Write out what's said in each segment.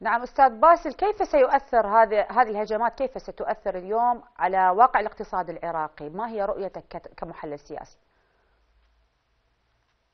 نعم أستاذ باسل كيف سيؤثر هذه هذه الهجمات كيف ستؤثر اليوم على واقع الاقتصاد العراقي؟ ما هي رؤيتك كمحلل سياسي؟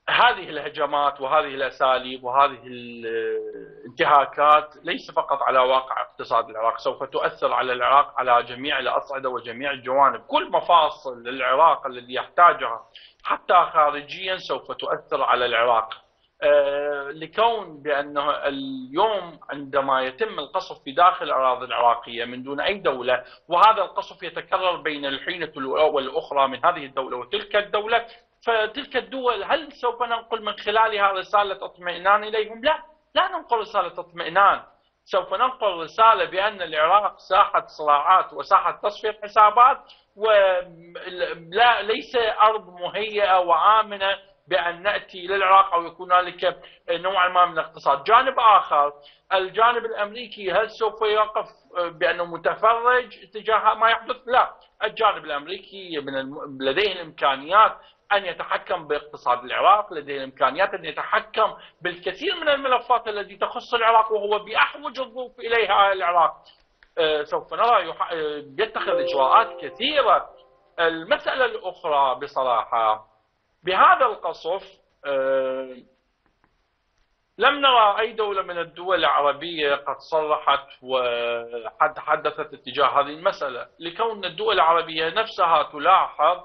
هذه الهجمات وهذه الأساليب وهذه الانتهاكات ليس فقط على واقع اقتصاد العراق، سوف تؤثر على العراق على جميع الأصعدة وجميع الجوانب، كل مفاصل العراق الذي يحتاجها حتى خارجيا سوف تؤثر على العراق. آه، لكون بأنه اليوم عندما يتم القصف في داخل الأراضي العراقية من دون أي دولة وهذا القصف يتكرر بين الحينه والأخرى من هذه الدولة وتلك الدولة فتلك الدول هل سوف ننقل من خلالها رسالة اطمئنان إليهم؟ لا، لا ننقل رسالة اطمئنان، سوف ننقل رسالة بأن العراق ساحه صراعات وساحه تصفية حسابات ولا ليس أرض مهيئة وآمنة بأن نأتي إلى العراق أو يكون هنالك نوعا ما من الاقتصاد. جانب آخر الجانب الأمريكي هل سوف يقف بأنه متفرج تجاه ما يحدث؟ لا. الجانب الأمريكي من الم... لديه الإمكانيات أن يتحكم باقتصاد العراق لديه الإمكانيات أن يتحكم بالكثير من الملفات التي تخص العراق وهو بأحوج الظروف إليها العراق. آه، سوف نرى يح... يتخذ إجراءات كثيرة. المسألة الأخرى بصراحة بهذا القصف آه، لم نرى أي دولة من الدول العربية قد صرحت وحدثت اتجاه هذه المسألة لكون الدول العربية نفسها تلاحظ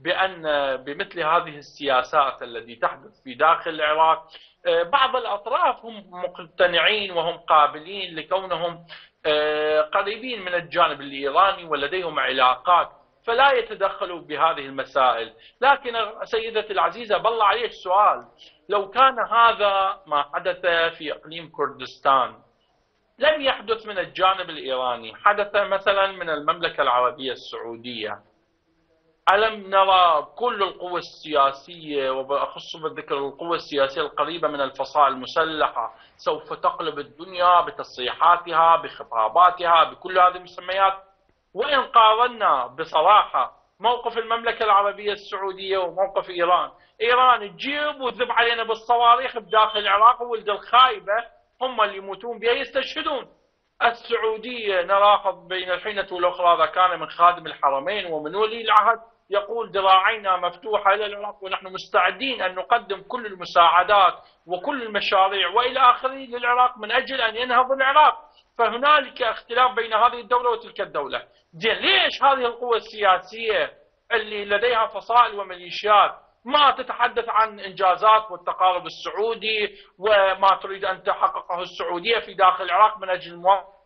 بأن بمثل هذه السياسات التي تحدث في داخل العراق آه، بعض الأطراف هم مقتنعين وهم قابلين لكونهم آه، قريبين من الجانب الإيراني ولديهم علاقات فلا يتدخلوا بهذه المسائل. لكن سيدتي العزيزة بالله عليك سؤال. لو كان هذا ما حدث في إقليم كردستان لم يحدث من الجانب الإيراني حدث مثلا من المملكة العربية السعودية. ألم نرى كل القوى السياسية وبأخص بالذكر القوى السياسية القريبة من الفصائل المسلحة سوف تقلب الدنيا بتصريحاتها بخطاباتها بكل هذه المسميات. وإن قارنا بصراحة موقف المملكة العربية السعودية وموقف إيران. إيران تجيب وتذب علينا بالصواريخ بداخل العراق وولد الخايبة هم اللي يموتون بها يستشهدون. السعودية نلاحظ بين الحينة والأخرى إذا كان من خادم الحرمين ومن ولي العهد يقول ذراعينا مفتوحة إلى العراق ونحن مستعدين أن نقدم كل المساعدات وكل المشاريع وإلى آخره للعراق من أجل أن ينهض العراق. فهنالك اختلاف بين هذه الدولة وتلك الدولة. ليش هذه القوى السياسية اللي لديها فصائل وميليشيات ما تتحدث عن إنجازات والتقارب السعودي وما تريد أن تحققه السعودية في داخل العراق من أجل المواطن